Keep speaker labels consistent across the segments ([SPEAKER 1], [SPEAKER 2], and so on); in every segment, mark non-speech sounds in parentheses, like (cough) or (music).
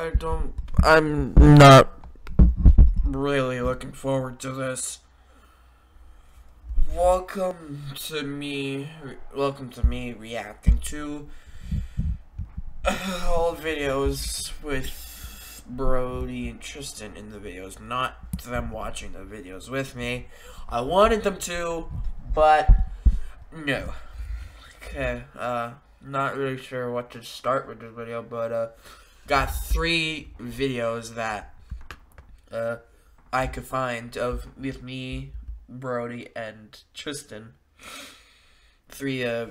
[SPEAKER 1] I don't. I'm not really looking forward to this. Welcome to me. Welcome to me reacting to all videos with Brody and Tristan in the videos, not them watching the videos with me. I wanted them to, but no. Okay, uh, not really sure what to start with this video, but, uh, got three videos that, uh, I could find of with me, Brody, and Tristan. Three, uh,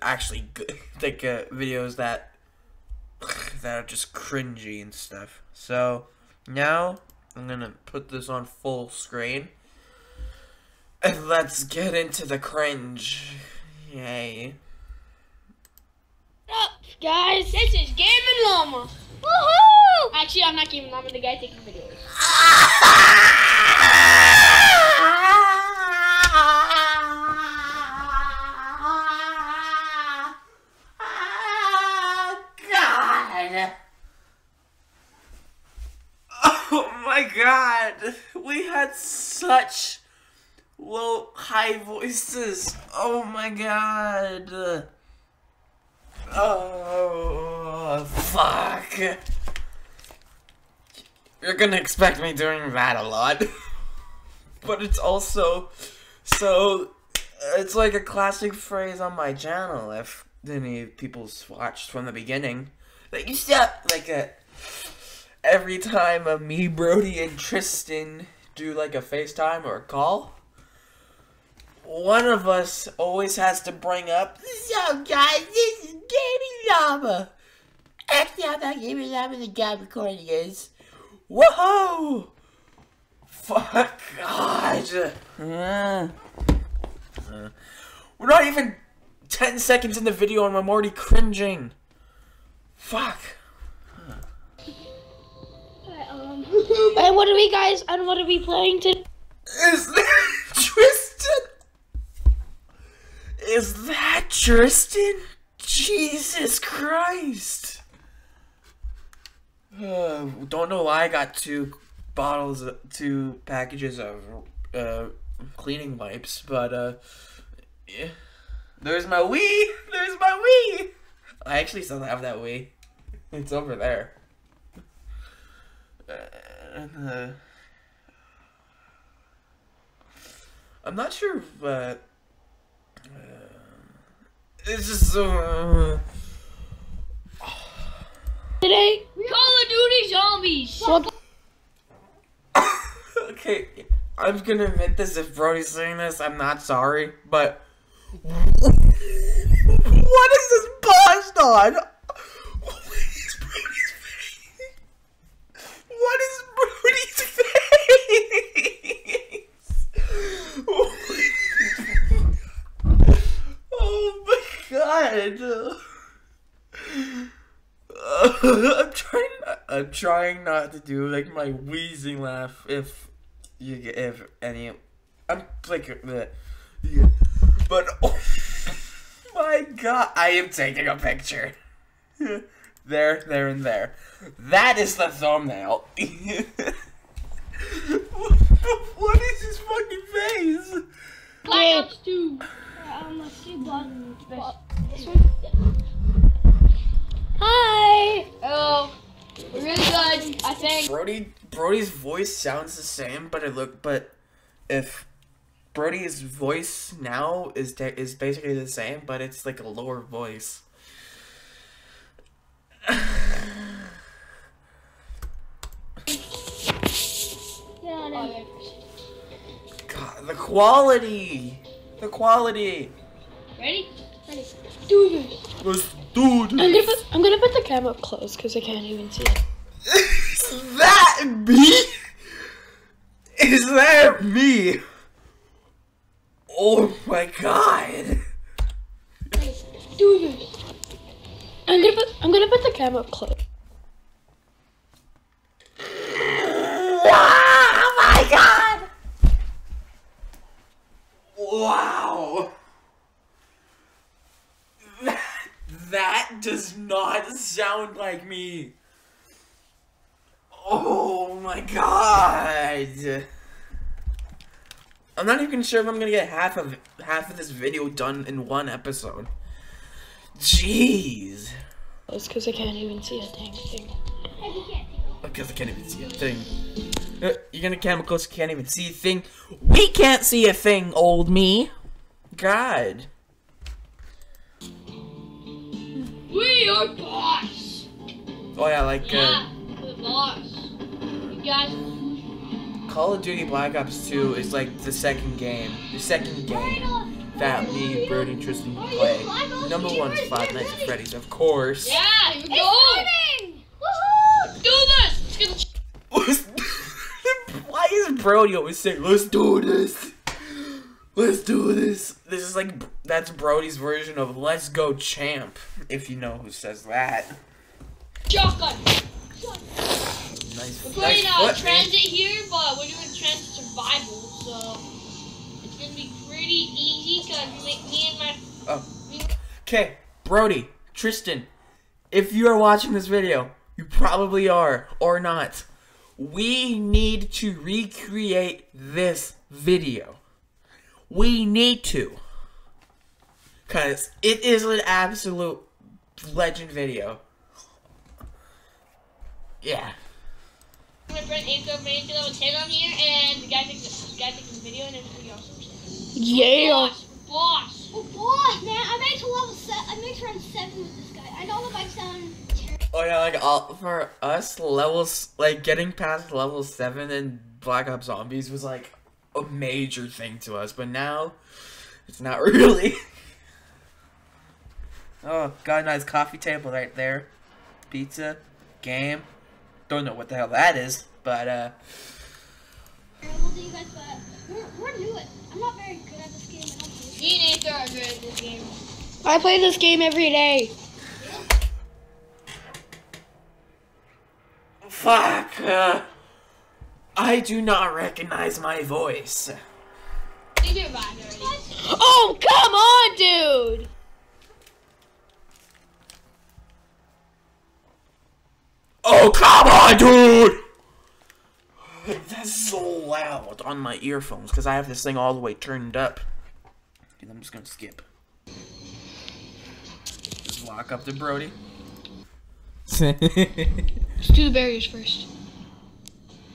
[SPEAKER 1] actually good, (laughs) like, uh, videos that, (sighs) that are just cringy and stuff. So, now, I'm gonna put this on full screen. And let's get into the cringe. Yay.
[SPEAKER 2] Up, guys?
[SPEAKER 3] This is Gaming Llama.
[SPEAKER 2] Woohoo!
[SPEAKER 3] Actually, I'm not Gaming Llama, the guy taking videos.
[SPEAKER 1] God. Oh my god. We had such low, high voices. Oh my god. Oh, fuck. You're gonna expect me doing that a lot. (laughs) but it's also so. It's like a classic phrase on my channel. If any people watched from the beginning, like you step like a every time a me, Brody, and Tristan do like a FaceTime or a call, one of us always has to bring up, So guys, this is Gaming Llama. Actually, I'm not Gaming Llama, the guy recording is. Whoa! Fuck God. Uh, uh, we're not even 10 seconds in the video and I'm already cringing. Fuck.
[SPEAKER 2] Um, (laughs) and what are we, guys? And what are we playing to?
[SPEAKER 1] Is that Tristan? Is that Tristan? Jesus Christ. Uh, don't know why I got two bottles, two packages of uh, cleaning wipes, but uh, yeah. there's my Wii. There's my Wii. I actually still have that Wii. It's over there. Uh, uh, I'm not sure uh, uh, it's just so, uh,
[SPEAKER 2] Today?
[SPEAKER 3] Call of Duty Zombies.
[SPEAKER 2] What? (laughs)
[SPEAKER 1] okay, I'm gonna admit this if Brody's saying this, I'm not sorry, but (laughs) what is this paused on? What is Brody's face? What is Brody's face? oh my god. (laughs) I'm trying. I'm trying not to do like my wheezing laugh. If you get if any, I'm like, uh, yeah. but oh (laughs) my god, I am taking a picture. (laughs) there, there, and there. That is the thumbnail. what is his fucking face?
[SPEAKER 3] Black Ops 2.
[SPEAKER 2] Um, let's do one. This one? Hi!
[SPEAKER 3] Oh, we're really good, I think.
[SPEAKER 1] Brody Brody's voice sounds the same, but it look but if Brody's voice now is de- is basically the same, but it's like a lower voice.
[SPEAKER 2] Yeah, no.
[SPEAKER 3] yeah.
[SPEAKER 1] God, the quality, the quality.
[SPEAKER 3] Ready?
[SPEAKER 2] Ready? Do this.
[SPEAKER 1] Let's do
[SPEAKER 2] I'm gonna
[SPEAKER 1] this.
[SPEAKER 2] put I'm gonna put the camera up close because I can't even see it. (laughs)
[SPEAKER 1] Is that me? Is that me? Oh my god.
[SPEAKER 2] Do this. I'm gonna put I'm gonna put the camera up close.
[SPEAKER 1] Oh my god! Wow! That, does not sound like me. Oh my god. I'm not even sure if I'm gonna get half of half of this video done in one episode. Jeez.
[SPEAKER 2] That's because I can't even see a dang thing.
[SPEAKER 1] Because I can't even see a thing. Uh, You're gonna chemicals can't even see a thing. We can't see a thing, old me. God.
[SPEAKER 3] We are boss.
[SPEAKER 1] Oh yeah, like
[SPEAKER 3] Yeah,
[SPEAKER 1] uh,
[SPEAKER 3] the boss. You guys.
[SPEAKER 1] Call of Duty Black Ops 2 is like the second game. The second game that me, Brody, and Tristan play. Number one's Five Nights at Freddy's, of course.
[SPEAKER 3] Yeah, here we go. Let's do this. Let's (laughs)
[SPEAKER 1] Why is Brody always saying, let's do this? Let's do this. This is like, that's Brody's version of let's go champ, if you know who says that.
[SPEAKER 3] shotgun.
[SPEAKER 1] Nice,
[SPEAKER 3] We're
[SPEAKER 1] nice
[SPEAKER 3] uh,
[SPEAKER 1] foot, man.
[SPEAKER 3] here, but we're doing TranZit survival, so it's gonna be pretty easy because me, me and my
[SPEAKER 1] Oh. Okay, Brody, Tristan, if you are watching this video, you probably are, or not. We need to recreate this video. We need to. Because it is an absolute legend video. Yeah.
[SPEAKER 3] my friend Aiko made it with him on here, and the guy takes the guy takes the video, and it's pretty awesome.
[SPEAKER 2] Yeah.
[SPEAKER 3] Boss, boss.
[SPEAKER 4] Oh boy, oh, man, I made to level seven. I made to round seven with this guy. I know the bike sound.
[SPEAKER 1] Oh yeah, like all for us, levels like getting past level seven in Black Ops Zombies was like a major thing to us, but now it's not (laughs) really. Oh, got a nice coffee table right there, pizza, game. Don't know what the hell that is, but uh,
[SPEAKER 4] Terrible to you guys, but we're, we're new. I'm not very good at this game. Play.
[SPEAKER 3] Me and Aiko are good at this game.
[SPEAKER 2] I play this game every day.
[SPEAKER 1] fuck. Uh, I do not recognize my voice.
[SPEAKER 3] I think they're back already.
[SPEAKER 2] Oh, come on, dude.
[SPEAKER 1] Oh, come on, dude! That's so loud on my earphones because I have this thing all the way turned up. And I'm just gonna skip. Just walk up to Brody. (laughs)
[SPEAKER 2] Let's do the barriers first.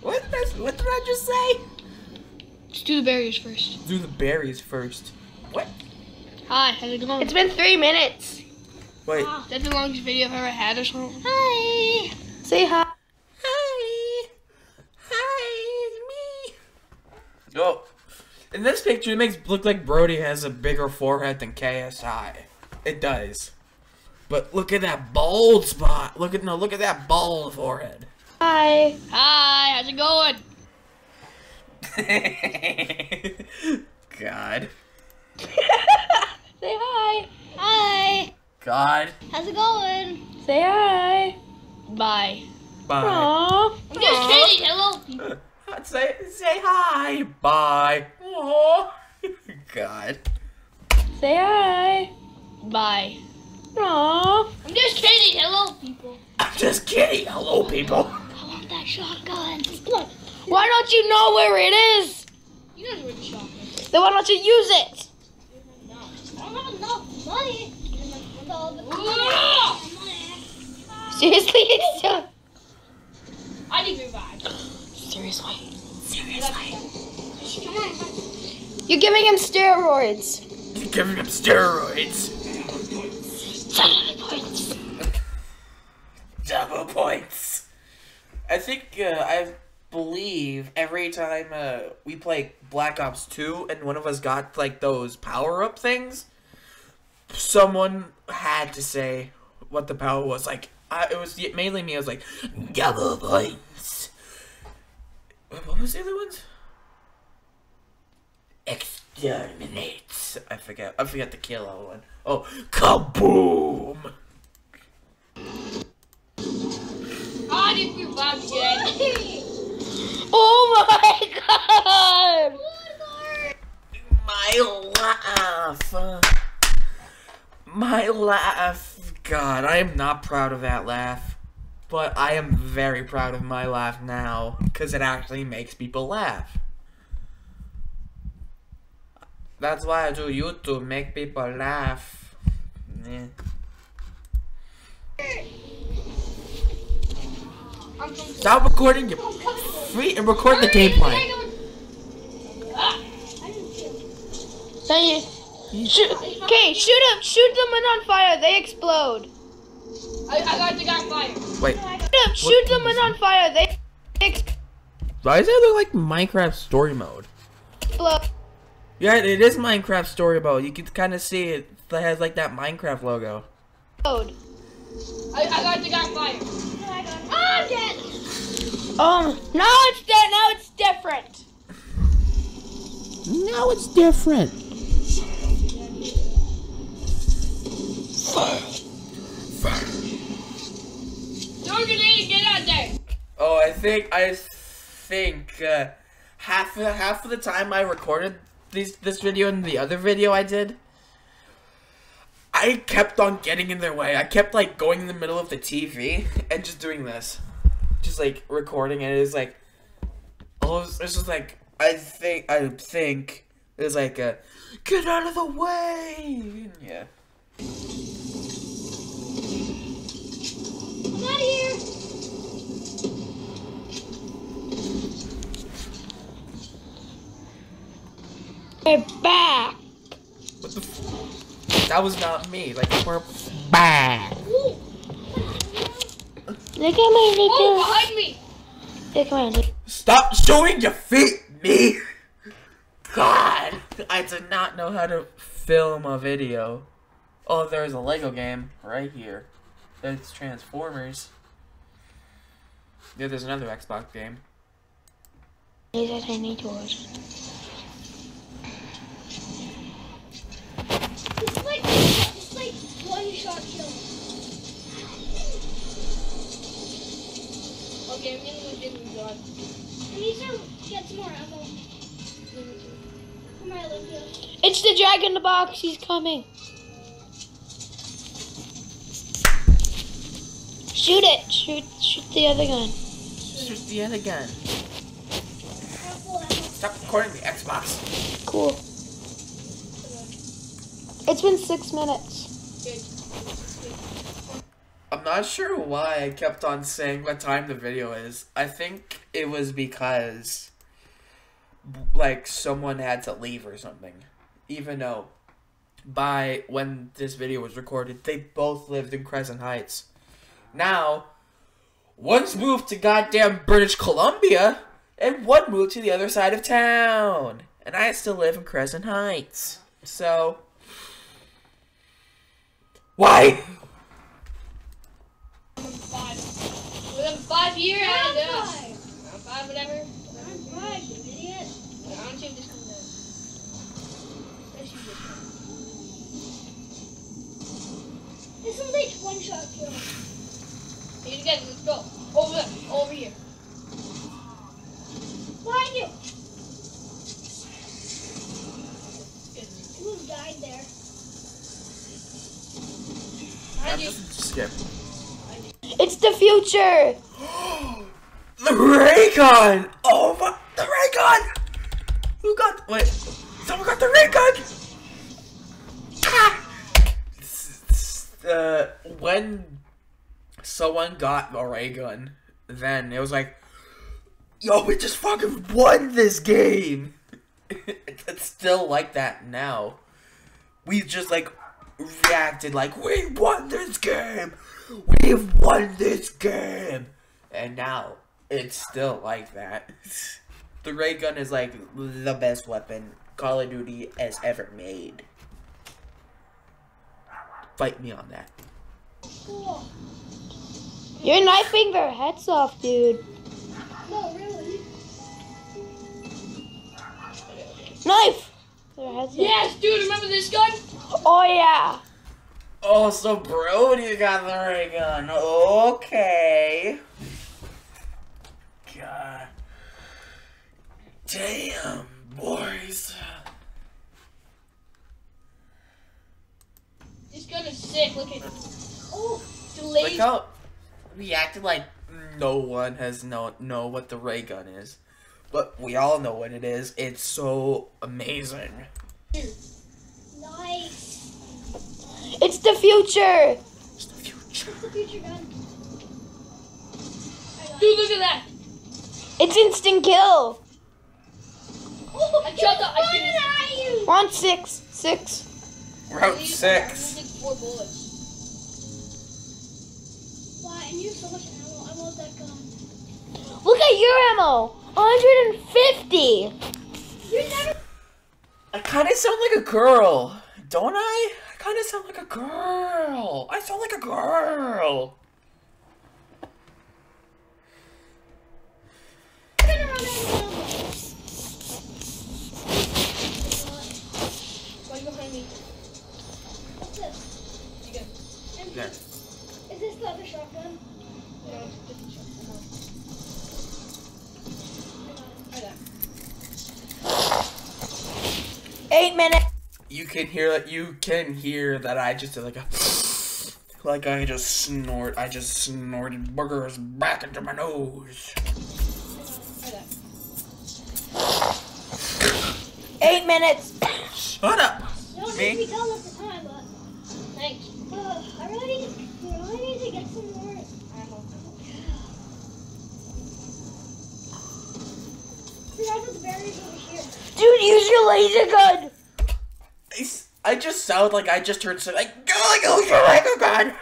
[SPEAKER 1] what, did I, what did I just say?
[SPEAKER 2] Let's do the barriers first.
[SPEAKER 1] Do the berries first. What?
[SPEAKER 3] Hi, how's it going?
[SPEAKER 2] It's been three minutes.
[SPEAKER 1] Wait.
[SPEAKER 3] Ah, Is that the longest video I've ever had or something?
[SPEAKER 4] Hi.
[SPEAKER 2] Say hi.
[SPEAKER 1] Hi. Hi, it's me. Oh, in this picture, it makes it look like Brody has a bigger forehead than KSI. It does. But look at that bald spot. Look at no, look at that bald forehead.
[SPEAKER 2] Hi.
[SPEAKER 3] Hi, how's it going? (laughs)
[SPEAKER 1] God. (laughs)
[SPEAKER 2] Say hi.
[SPEAKER 4] Hi.
[SPEAKER 1] God.
[SPEAKER 4] How's it going?
[SPEAKER 2] Say hi.
[SPEAKER 3] Bye.
[SPEAKER 1] Bye.
[SPEAKER 2] Aww.
[SPEAKER 3] I'm just kidding. Hello, people. (laughs)
[SPEAKER 1] Say say hi. Bye. Aww. (laughs) God.
[SPEAKER 2] Say hi.
[SPEAKER 3] Bye.
[SPEAKER 2] Aww.
[SPEAKER 3] I'm just kidding. Hello, people.
[SPEAKER 1] I'm just kidding. Hello, people.
[SPEAKER 4] I want that shotgun.
[SPEAKER 2] Look. Why don't you know where it is?
[SPEAKER 3] You know where the shotgun is.
[SPEAKER 2] Then why don't you use it?
[SPEAKER 4] I don't have enough money. So, the!
[SPEAKER 2] Seriously? Seriously?
[SPEAKER 3] I think we're back.
[SPEAKER 2] Seriously.
[SPEAKER 3] Come on.
[SPEAKER 2] You're giving him steroids.
[SPEAKER 1] You're giving him steroids. Double points. Double points. I think uh, I believe every time uh, we play Black Ops 2 and one of us got like those power up things, someone had to say what the power was. Like I, it was mainly me. I was like double points. What was the other ones? Exterminates. I forget. I forget the kill one. Oh, kaboom!
[SPEAKER 3] I think we're back.
[SPEAKER 2] Oh my god!
[SPEAKER 1] My laugh. My laugh. God, I am not proud of that laugh. But I am very proud of my laugh now because it actually makes people laugh. That's why I do YouTube, make people laugh. Stop recording your free and record the gameplay.
[SPEAKER 4] I didn't feel.
[SPEAKER 2] Then you shoot. Okay, shoot them. Shoot them when on fire. They explode.
[SPEAKER 3] I, I got the guy on fire.
[SPEAKER 1] Wait,
[SPEAKER 2] Shoot them. Shoot them when on fire. They explode.
[SPEAKER 1] why does it look like Minecraft story mode?
[SPEAKER 2] explode.
[SPEAKER 1] Yeah, it is Minecraft story mode. You can kind of see it that has like that Minecraft logo.
[SPEAKER 3] I, I got the guy on fire.
[SPEAKER 4] Oh, I'm dead.
[SPEAKER 2] Um, now it's dead. Now it's different.
[SPEAKER 1] Now it's different. Oh, I think I think uh, half of half of the time I recorded these this video and the other video I did, I kept on getting in their way. I kept like going in the middle of the TV and just doing this, just like recording. And it was like, oh, it's just like I think I think it was like a get out of the way. Yeah.
[SPEAKER 4] I'm out of here.
[SPEAKER 2] They're back.
[SPEAKER 1] What the? F- that was not me. Like we're back.
[SPEAKER 4] Ooh.
[SPEAKER 2] Look at my
[SPEAKER 3] Oh, behind me.
[SPEAKER 2] Look at my little.
[SPEAKER 1] Stop showing your feet, me! God! I did not know how to film a video. Oh, there's a Lego game right here. It's Transformers. Yeah, there's another Xbox game.
[SPEAKER 2] These are tiny toys.
[SPEAKER 4] It's like it's like one shot kill.
[SPEAKER 3] Okay, I'm getting my Disney gun.
[SPEAKER 4] I need to get some more ammo for my Olympia.
[SPEAKER 2] It's the dragon in the Box. He's coming. Shoot it. Shoot. Shoot the other gun.
[SPEAKER 1] Shoot the other gun.
[SPEAKER 4] I have full ammo.
[SPEAKER 1] Stop recording the Xbox.
[SPEAKER 2] Cool. It's been six minutes.
[SPEAKER 1] I'm not sure why I kept on saying what time the video is. I think it was because, like, someone had to leave or something. Even though, by when this video was recorded, they both lived in Crescent Heights. Now, one's moved to goddamn British Columbia, and one moved to the other side of town. And I still live in Crescent Heights. So, why?
[SPEAKER 3] Five. Within five years, I
[SPEAKER 4] I'm
[SPEAKER 3] uh,
[SPEAKER 4] five.
[SPEAKER 3] I'm five, whatever.
[SPEAKER 4] I'm five, you idiot.
[SPEAKER 3] I don't see if this comes out. Let's use this one.
[SPEAKER 4] This one's like one shot kill.
[SPEAKER 3] Here you guys, let's go. Over there, over here.
[SPEAKER 4] Behind you.
[SPEAKER 3] Good.
[SPEAKER 4] Who died there?
[SPEAKER 3] Behind
[SPEAKER 1] I'm
[SPEAKER 3] you.
[SPEAKER 1] just skip.
[SPEAKER 2] It's the future. (gasps)
[SPEAKER 1] The ray gun! Oh my, the ray gun! Who got, wait, someone got the ray gun! Ah! S- s- Uh, when someone got the ray gun, then it was like, yo, we just fucking won this game! (laughs) it's still like that now. We just like reacted like, we won this game! We've won this game! And now it's still like that. (laughs) The ray gun is like the best weapon Call of Duty has ever made. Fight me on that.
[SPEAKER 4] Cool.
[SPEAKER 2] You're knifing their heads off, dude.
[SPEAKER 4] No, really.
[SPEAKER 2] Knife. Their heads off.
[SPEAKER 3] Yes, dude, remember this gun?
[SPEAKER 2] Oh yeah.
[SPEAKER 1] Oh, so Brody got the ray gun. Okay. God. Damn, boys.
[SPEAKER 3] This gun is sick. Look at
[SPEAKER 4] Oh,
[SPEAKER 3] delayed.
[SPEAKER 1] Look how we acted like mm. no one has know know what the ray gun is, but we all know what it is. It's so amazing.
[SPEAKER 4] Nice.
[SPEAKER 2] It's the future.
[SPEAKER 1] It's the future.
[SPEAKER 4] It's the future gun.
[SPEAKER 3] Dude, look at that.
[SPEAKER 2] It's instant kill.
[SPEAKER 4] Oh,
[SPEAKER 3] I shot the- I
[SPEAKER 4] pointed
[SPEAKER 3] finished.
[SPEAKER 4] at you.
[SPEAKER 2] We're six. Six.
[SPEAKER 1] Route six.
[SPEAKER 3] Four bullets.
[SPEAKER 4] Why? And so much ammo. I want that gun.
[SPEAKER 2] Look at your ammo. 150.
[SPEAKER 4] You never.
[SPEAKER 1] I kind of sound like a girl, don't I? I kind of sound like a girl. I sound like a girl.
[SPEAKER 4] Turn around and ammo.
[SPEAKER 3] Right behind me.
[SPEAKER 4] What's this?
[SPEAKER 3] You go.
[SPEAKER 4] And
[SPEAKER 1] There.
[SPEAKER 4] Is this the other shotgun?
[SPEAKER 3] No, different shot. Come on. Right there.
[SPEAKER 2] Eight minutes.
[SPEAKER 1] You can hear that. You can hear that. I just did like a, (sighs) like I just snort. I just snorted burgers back into my nose.
[SPEAKER 2] Eight minutes.
[SPEAKER 1] Shut up.
[SPEAKER 4] You don't
[SPEAKER 1] Me?
[SPEAKER 4] need to us the time, but
[SPEAKER 3] Thanks.
[SPEAKER 4] uh, I really need, we really need to get some more ammo. See, guys, the barriers over here.
[SPEAKER 2] Dude, use your laser gun.
[SPEAKER 1] I just sound like I just heard something like, go, go, go, like
[SPEAKER 2] oh, oh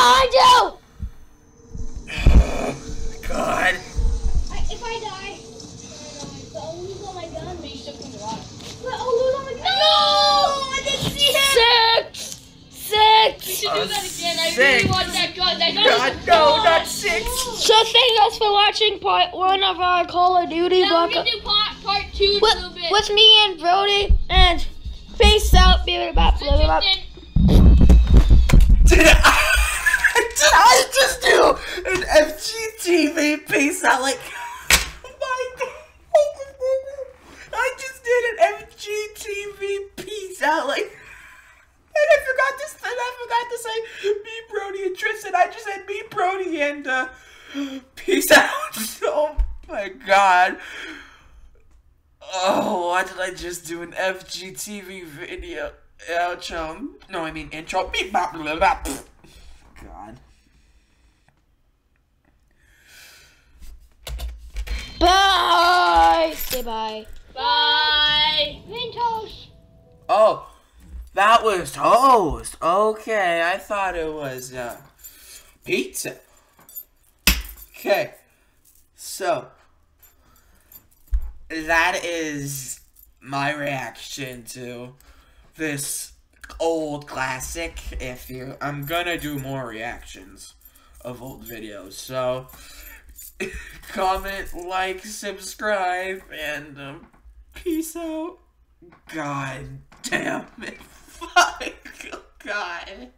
[SPEAKER 2] behind (sighs) you.
[SPEAKER 1] God.
[SPEAKER 4] I, if I die, if I die, but I'll lose all my gun.
[SPEAKER 3] But you still can alive.
[SPEAKER 4] But I'll lose all my gun. No! I didn't see him!
[SPEAKER 2] Six.
[SPEAKER 3] We
[SPEAKER 2] Six.
[SPEAKER 3] should do that again. I
[SPEAKER 1] six.
[SPEAKER 3] really want that gun. That gun
[SPEAKER 1] God,
[SPEAKER 3] is
[SPEAKER 1] no,
[SPEAKER 3] fun.
[SPEAKER 1] not six.
[SPEAKER 2] So thank us for watching part one of our Call of Duty
[SPEAKER 3] Now we're gonna do part, part two in a
[SPEAKER 2] With,
[SPEAKER 3] little bit.
[SPEAKER 2] with me and Brody and peace out. Blah, blah.
[SPEAKER 3] Interesting.
[SPEAKER 1] Did I, did I just do an FGTeeV piece. Out like (laughs) my god. I just did an FGTeeV piece. Out like and I forgot to and I forgot to say me Brody and Tristan. I just said me Brody and uh peace out. (laughs) Oh my god. Oh, why did I just do an FGTeeV video? Outro? No, I mean intro. Beep, bop, blah, blah, blah. Pfft. God.
[SPEAKER 2] Bye. Say bye.
[SPEAKER 3] Bye.
[SPEAKER 4] Mentos.
[SPEAKER 1] Oh, that was toast. Okay, I thought it was uh, pizza. Okay, so that is my reaction to this old classic. If you, I'm gonna do more reactions of old videos. So (laughs) comment, like, subscribe, and um, peace out. God damn it. (laughs) Fuck. God.